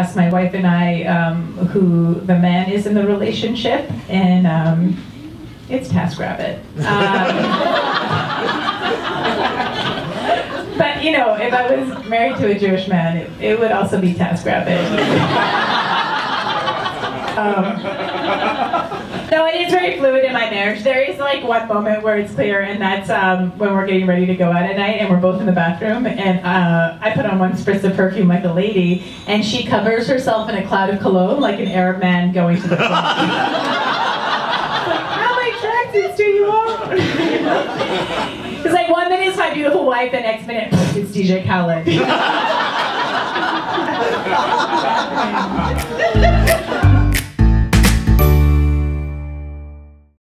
ask my wife and I um, who the man is in the relationship, and um, it's TaskRabbit. Um, but you know, if I was married to a Jewish man, it, it would also be TaskRabbit. Um, no, it is very fluid in my marriage. There is like one moment where it's clear, and that's um, when we're getting ready to go out at night, and we're both in the bathroom, and uh, I put on one spritz of perfume like a lady, and she covers herself in a cloud of cologne like an Arab man going to the club. How many do you own? It's like one minute it's my beautiful wife, the next minute it's DJ Khaled.